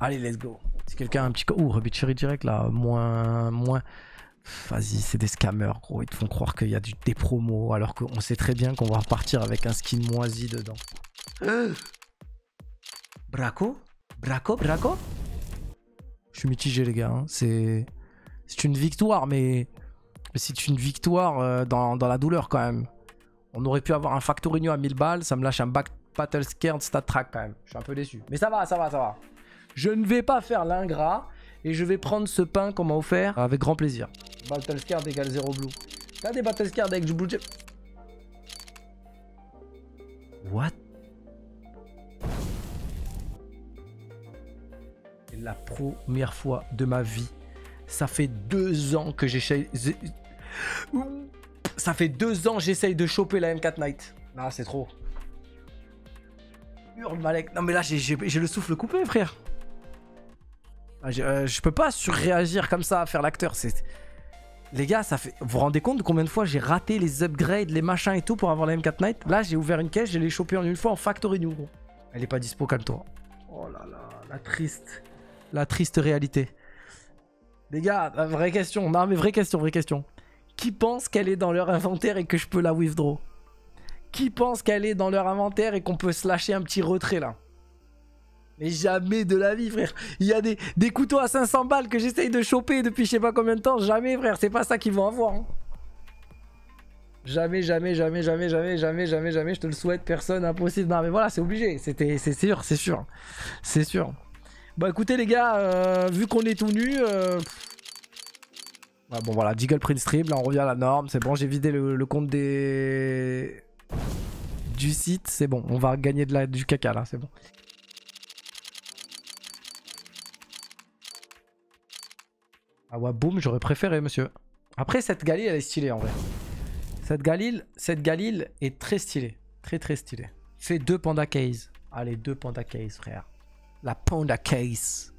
Allez, let's go. Si quelqu'un a un petit... Ouh, Cherry direct, là. Moins... Moins... Vas-y, c'est des scammers, gros. Ils te font croire qu'il y a du, des promos, alors qu'on sait très bien qu'on va repartir avec un skin moisi dedans. Braco? Braco Braco? Je suis mitigé, les gars. hein. C'est... C'est une victoire, mais... mais c'est une victoire euh, dans, dans la douleur, quand même. On aurait pu avoir un Factorino à 1000 balles. Ça me lâche un back Battle Scared Stat Track, quand même. Je suis un peu déçu. Mais ça va, ça va, ça va. Je ne vais pas faire l'ingrat. Et je vais prendre ce pain qu'on m'a offert avec grand plaisir. Battle Scared égale 0 blue. T'as des Battle Scared avec du blue. What? La première fois de ma vie. Ça fait deux ans que j'essaye. Ça fait deux ans j'essaye de choper la M4 Knight. Ah, c'est trop. Hurle, Malek. Non, mais là, j'ai le souffle coupé, frère. Ah, euh, je peux pas surréagir comme ça, faire l'acteur. Les gars, ça fait. Vous vous rendez compte de combien de fois j'ai raté les upgrades, les machins et tout pour avoir la M4 Knight Là, j'ai ouvert une caisse, je l'ai chopé en une fois en Factory New. Elle est pas dispo, calme-toi. Oh là là, la triste. La triste réalité. Les gars, vraie question. Non, mais vraie question, vraie question. Qui pense qu'elle est dans leur inventaire et que je peux la withdraw? Qui pense qu'elle est dans leur inventaire et qu'on peut se lâcher un petit retrait là? Mais jamais de la vie, frère. Il y a des, des couteaux à 500 balles que j'essaye de choper depuis je sais pas combien de temps. Jamais, frère. C'est pas ça qu'ils vont avoir. hein. Jamais, jamais, jamais, jamais, jamais, jamais, jamais, jamais. Je te le souhaite, personne, impossible. Non, mais voilà, c'est obligé. C'était, c'est sûr, c'est sûr. C'est sûr. Bon, écoutez, les gars, euh, vu qu'on est tout nu. euh, ouais, bon, voilà, Jiggle Print Stream. Là, on revient à la norme. C'est bon, j'ai vidé le, le compte des. Du site. C'est bon, on va gagner de la, du caca là, c'est bon. Ah ouais, boum, j'aurais préféré, monsieur. Après, cette Galil, elle est stylée en vrai. Cette Galil, cette Galil est très stylée. Très très stylée. Fais deux Panda Case. Allez, deux Panda Case, frère. La Panda Case.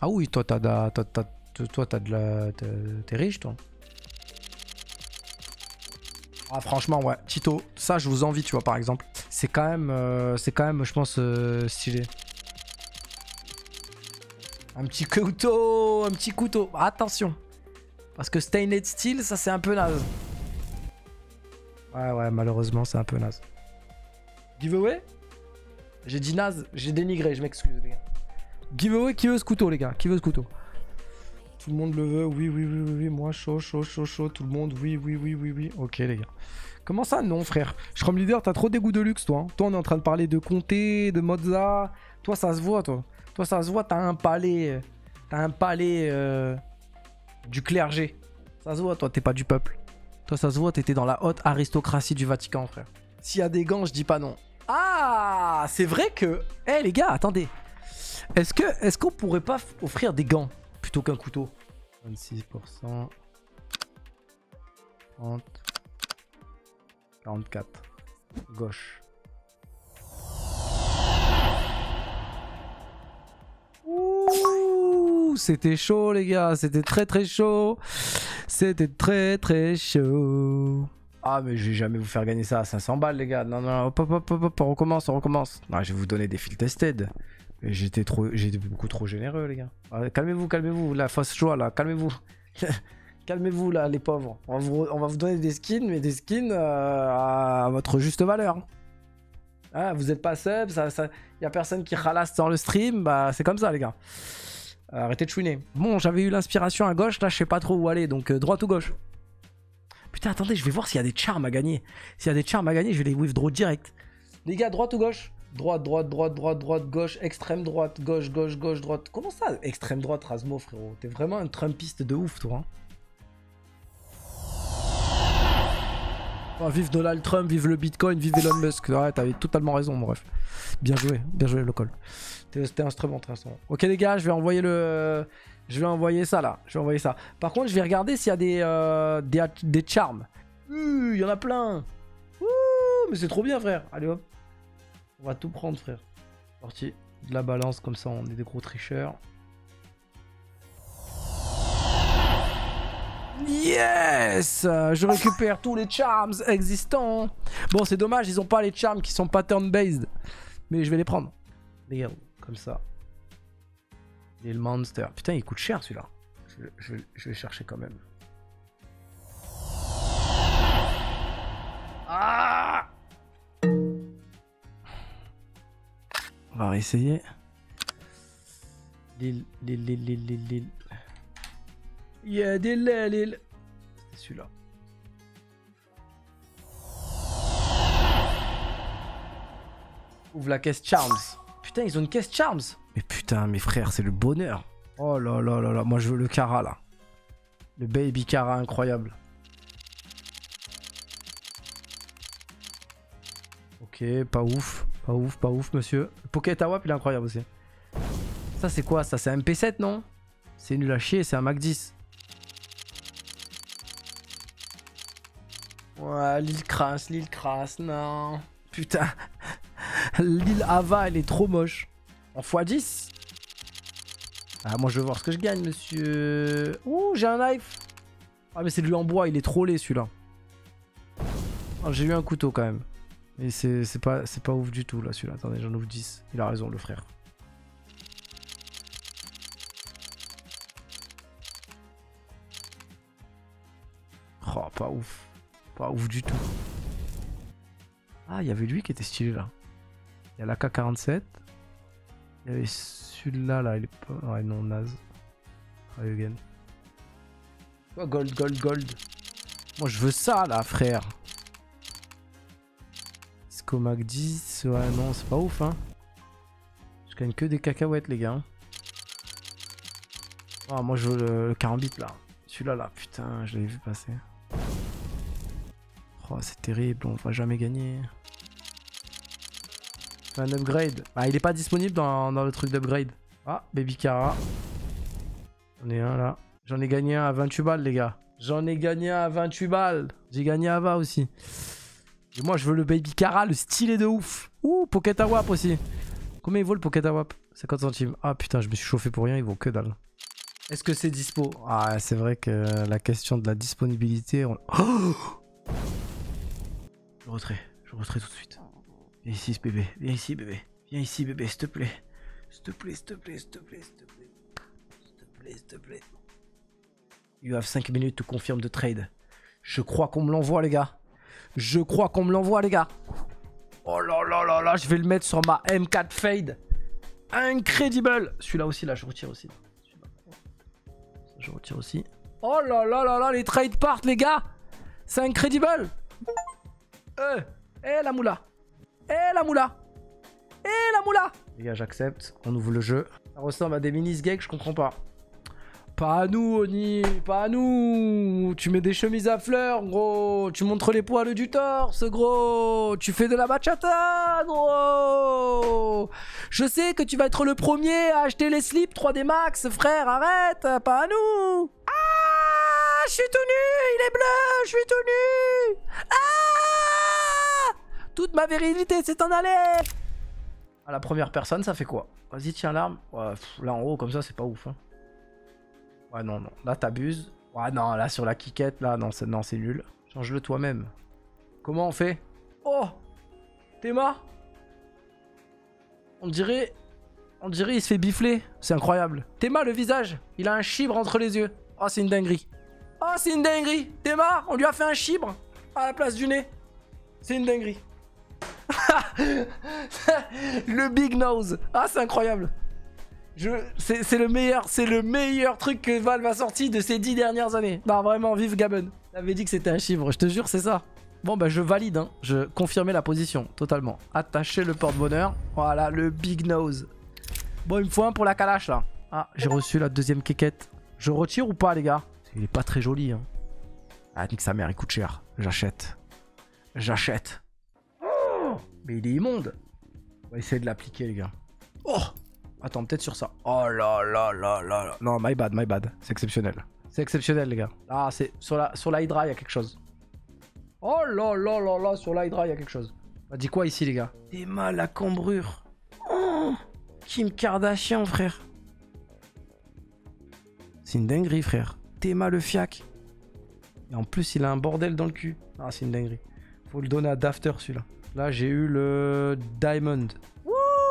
Ah oui, toi, t'as de, toi, de la. t'es- T'es riche, toi. Ah, franchement, ouais. Tito, ça, je vous envie, tu vois, par exemple. C'est quand même, euh, c'est quand même, je pense, euh, stylé. Un petit couteau, un petit couteau. Attention. Parce que Stainless Steel, ça c'est un peu naze. Ouais, ouais, malheureusement, c'est un peu naze. Giveaway? J'ai dit naze, j'ai dénigré, je m'excuse, les gars. Giveaway, qui veut ce couteau, les gars? Qui veut ce couteau? Tout le monde le veut, oui, oui, oui, oui, oui. Moi, chaud, chaud, chaud, chaud. Tout le monde, oui, oui, oui, oui, oui. Ok, les gars. Comment ça, non, frère? Shrom Leader, t'as trop des goûts de luxe, toi. hein. Toi, on est en train de parler de Comté, de Mozza. Toi, ça se voit, toi. Toi, ça se voit, t'as un palais. euh, T'as un palais euh, du clergé. Ça se voit, toi, t'es pas du peuple. Toi, ça se voit, t'étais dans la haute aristocratie du Vatican, frère. S'il y a des gants, je dis pas non. Ah, c'est vrai que. Eh, les gars, attendez. Est-ce que, est-ce qu'on pourrait pas offrir des gants plutôt qu'un couteau? 26%. 30. 44. Gauche. C'était chaud les gars, c'était très très chaud. C'était très très chaud. Ah mais je vais jamais vous faire gagner ça à 500 balles les gars. Non non, hop hop hop hop, on recommence, on recommence. Non, je vais vous donner des fils tested. J'étais trop, j'étais beaucoup trop généreux les gars. Ah, calmez-vous, calmez-vous, la fausse joie là, calmez-vous. calmez-vous là les pauvres. On va, vous, donner des skins, mais des skins euh, à votre juste valeur. Ah, vous êtes pas sub, ça, ça, y a personne qui ralasse dans le stream, bah c'est comme ça les gars. Arrêtez de chouiner. Bon, j'avais eu l'inspiration à gauche, là je sais pas trop où aller, donc euh, droite ou gauche Putain, attendez, je vais voir s'il y a des charms à gagner. S'il y a des charms à gagner, je vais les withdraw direct. Les gars, droite ou gauche? Droite, droite, droite, droite, droite, gauche, extrême droite, gauche, gauche, gauche, droite. Comment ça, extrême droite, Rasmo, frérot? T'es vraiment un Trumpiste de ouf, toi. Hein Vive Donald Trump, vive le Bitcoin, vive Elon Musk. Ouais, t'avais totalement raison, mon bref. Bien joué, bien joué, local. C'était instrument, très instrument. Ok, les gars, je vais envoyer le. Je vais envoyer ça là. Je vais envoyer ça. Par contre, je vais regarder s'il y a des, euh, des, charms. Il y en a plein. Ouh, mais c'est trop bien, frère. Allez hop. On va tout prendre, frère. Parti. De la balance, comme ça, on est des gros tricheurs. Yes Je récupère tous les charms existants. Bon, c'est dommage, ils ont pas les charms qui sont pattern based. Mais je vais les prendre. Regarde, comme ça. Et le monster. Putain, il coûte cher celui-là. Je vais chercher quand même. Ah On va réessayer. Lille, Lille, Lille, Lille, Lille, Lille, Lille. C'était celui-là. Ouvre la caisse Charms. Putain, ils ont une caisse Charms. Mais putain, mes frères, c'est le bonheur. Oh là là là là, moi je veux le Cara là. Le Baby Cara incroyable. Ok, pas ouf. Pas ouf, pas ouf, monsieur. Le Pocket Awap, il est incroyable aussi. Ça, c'est quoi ça? C'est un MP7, non? C'est nul à chier, c'est un Mac 10. Ouais, l'île crasse, l'île crasse, non. Putain. L'île Ava, elle est trop moche. En x10 Ah, moi je veux voir ce que je gagne, monsieur. Ouh, j'ai un knife. Ah, mais c'est lui en bois, il est trop laid celui-là. Oh, j'ai eu un couteau quand même. Et c'est pas, pas ouf du tout là celui-là. Attendez, j'en ouvre 10. Il a raison, le frère. Oh, pas ouf. Pas ouf du tout. Ah, il y avait lui qui était stylé là. Il y a l'AK-47. Il y avait celui-là, là, il est pas... Ouais, non, naze. Try again. Oh, gold, gold, gold? Moi, je veux ça, là, frère. Scomac 10. Ouais, non, c'est pas ouf, hein. Je gagne que des cacahuètes, les gars. Ah, moi, je veux le, le carambit, là. Celui-là, là, putain, je l'avais vu passer. Oh, c'est terrible, on va jamais gagner. Un upgrade. Bah, il est pas disponible dans, le truc d'upgrade. Ah, Baby Cara. J'en ai un là. J'en ai gagné un à 28 balles, les gars. J'en ai gagné un à 28 balles. J'ai gagné à 20 aussi. Moi, je veux le Baby Cara, le stylet de ouf. Ouh, Pocket Awap aussi. Combien il vaut le Pocket Awap 50 centimes. Ah putain, je me suis chauffé pour rien, il vaut que dalle. Est-ce que c'est dispo? Ah, c'est vrai que la question de la disponibilité... Oh je retrais, je retrais tout de suite. Viens ici, bébé. Viens ici, bébé. Viens ici, bébé, s'il te plaît. S'il te plaît, s'il te plaît, s'il te plaît, s'il te plaît. S'il te plaît, s'il te plaît. You have 5 minutes to confirm the trade. Je crois qu'on me l'envoie, les gars. Je crois qu'on me l'envoie, les gars. Oh là là là là, je vais le mettre sur ma M4 Fade. Incredible. Celui-là aussi, là, je retire aussi. Je retire aussi. Oh là là là là, les trades partent, les gars. C'est incredible. Euh, eh la moula. Eh la moula Eh la moula Les gars, j'accepte. On ouvre le jeu. Ça ressemble à des minis gags, je comprends pas. Pas à nous, Oni, pas à nous. Tu mets des chemises à fleurs, gros. Tu montres les poils du torse, gros. Tu fais de la bachata, gros. Je sais que tu vas être le premier à acheter les slips 3D Max, frère. Arrête, pas à nous. Ah, je suis tout nu. Il est bleu, je suis tout nu. Ah toute ma virilité c'est en aller À la première personne, ça fait quoi? Vas-y, tiens l'arme. là en haut, comme ça, c'est pas ouf. Hein. Ouais, non, non. Là, t'abuses. Ouais, non, là, sur la quiquette, là, non, c'est, non, c'est nul. Change-le toi-même. Comment on fait? Oh Théma On dirait... On dirait il se fait bifler. C'est incroyable. Théma, le visage? Il a un chibre entre les yeux. Oh, c'est une dinguerie. Oh, c'est une dinguerie. Théma, on lui a fait un chibre à la place du nez. C'est une dinguerie. le big nose. Ah, c'est incroyable. C'est le meilleur, c'est le meilleur truc que Valve a sorti de ces dix dernières années. Non, vraiment, vive Gaben. T'avais dit que c'était un chiffre, je te jure, c'est ça. Bon, bah, je valide, hein. Je confirmais la position, totalement. Attacher le porte-bonheur. Voilà, le big nose. Bon, il me faut un pour la calache, là. Ah, j'ai reçu la deuxième quéquette. Je retire ou pas, les gars? Il est pas très joli, hein. Ah, nique sa mère, il coûte cher. J'achète. J'achète. Mais il est immonde. On va essayer de l'appliquer, les gars. Oh Attends, peut-être sur ça. Oh là là là là là. Non, my bad, my bad. C'est exceptionnel. C'est exceptionnel, les gars. Ah, c'est sur la, sur l'Hydra, il y a quelque chose. Oh là là là là, sur l'Hydra, il y a quelque chose. On dit quoi ici, les gars? Des mal à cambrure. Oh Kim Kardashian, frère. C'est une dinguerie, frère. Théma le fiac. Et en plus, il a un bordel dans le cul. Ah, c'est une dinguerie. Faut le donner à Dafter, celui-là. Là, j'ai eu le Diamond.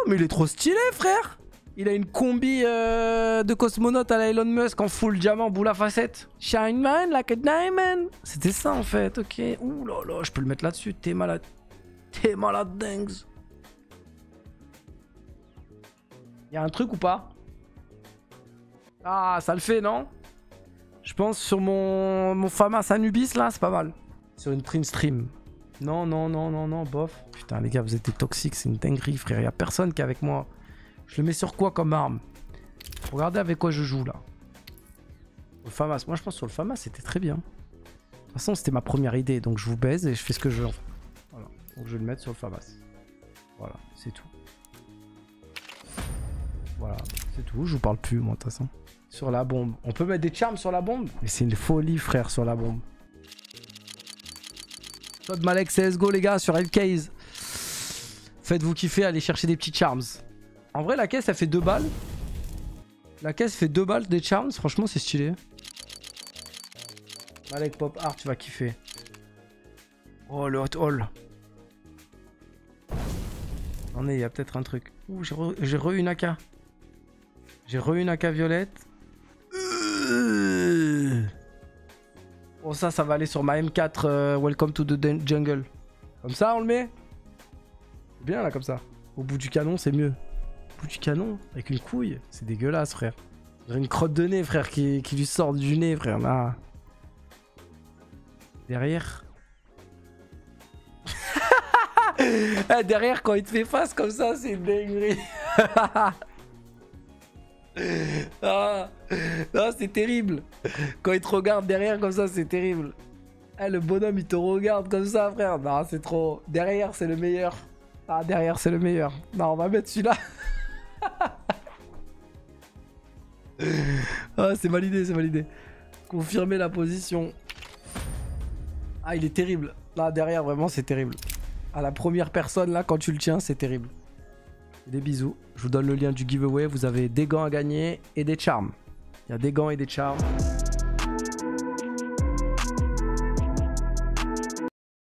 Mais il est trop stylé, frère Il a une combi euh, de cosmonaute à la Elon Musk en full diamant, boule à facette. Shine mine like a diamond. C'était ça en fait, ok. Ouh là là, je peux le mettre là-dessus. T'es malade. T'es malade, dingues. Y'a un truc ou pas? Ah, ça le fait, non? Je pense sur mon, mon Famas Anubis là, c'est pas mal. Sur une print stream. Non, non, non, non, non, bof. Putain, les gars, vous êtes toxiques, c'est une dinguerie, frère. Y'a personne qui est avec moi. Je le mets sur quoi comme arme? Regardez avec quoi je joue là. Le FAMAS. Moi je pense sur le FAMAS c'était très bien. De toute façon c'était ma première idée donc je vous baise et je fais ce que je veux. Voilà. Donc je vais le mettre sur le FAMAS. Voilà, c'est tout. Voilà, c'est tout. Je vous parle plus moi de toute façon. Sur la bombe. On peut mettre des charms sur la bombe? Mais c'est une folie frère sur la bombe. Code Malek CSGO les gars sur Case. Faites-vous kiffer, allez chercher des petits charms. En vrai, la caisse, elle fait 2 balles. La caisse fait 2 balles des charms. Franchement, c'est stylé. Malek Pop Art, tu vas kiffer. Oh, le hot hall. Attendez, il y a peut-être un truc. Ouh, j'ai re, une AK. J'ai re une AK violette. Oh, ça, ça va aller sur ma M4 euh, Welcome to the Jungle. Comme ça, on le met Bien, là, comme ça. Au bout du canon, c'est mieux du canon avec une couille. C'est dégueulasse, frère. Une crotte de nez, frère, qui, lui sort du nez, frère. Derrière. Ah, derrière, quand il te fait face comme ça, c'est dinguerie. ah, c'est terrible. Quand il te regarde derrière comme ça, c'est terrible. Ah, le bonhomme, il te regarde comme ça, frère. Non, c'est trop. Derrière, c'est le meilleur. Ah, derrière, c'est le meilleur. Non, on va mettre celui-là. ah, c'est validé, c'est validé. Confirmer la position. Ah, il est terrible. Là, derrière, vraiment, c'est terrible. À la première personne, là, quand tu le tiens, c'est terrible. Des bisous. Je vous donne le lien du giveaway. Vous avez des gants à gagner et des charms. Il y a des gants et des charms.